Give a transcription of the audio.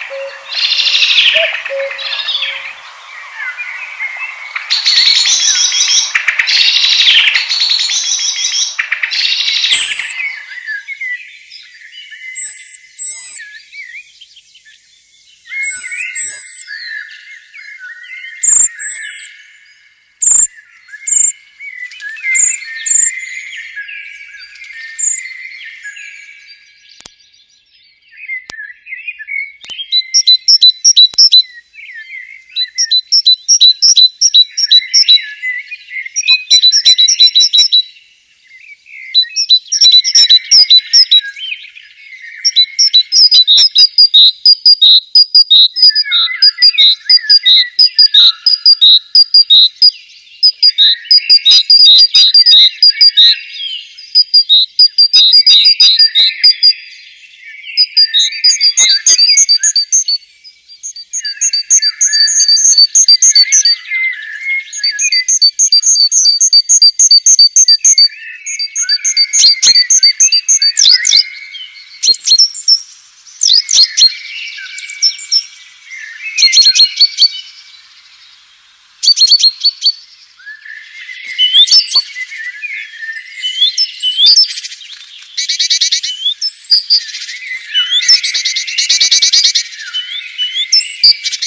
Thank you. You you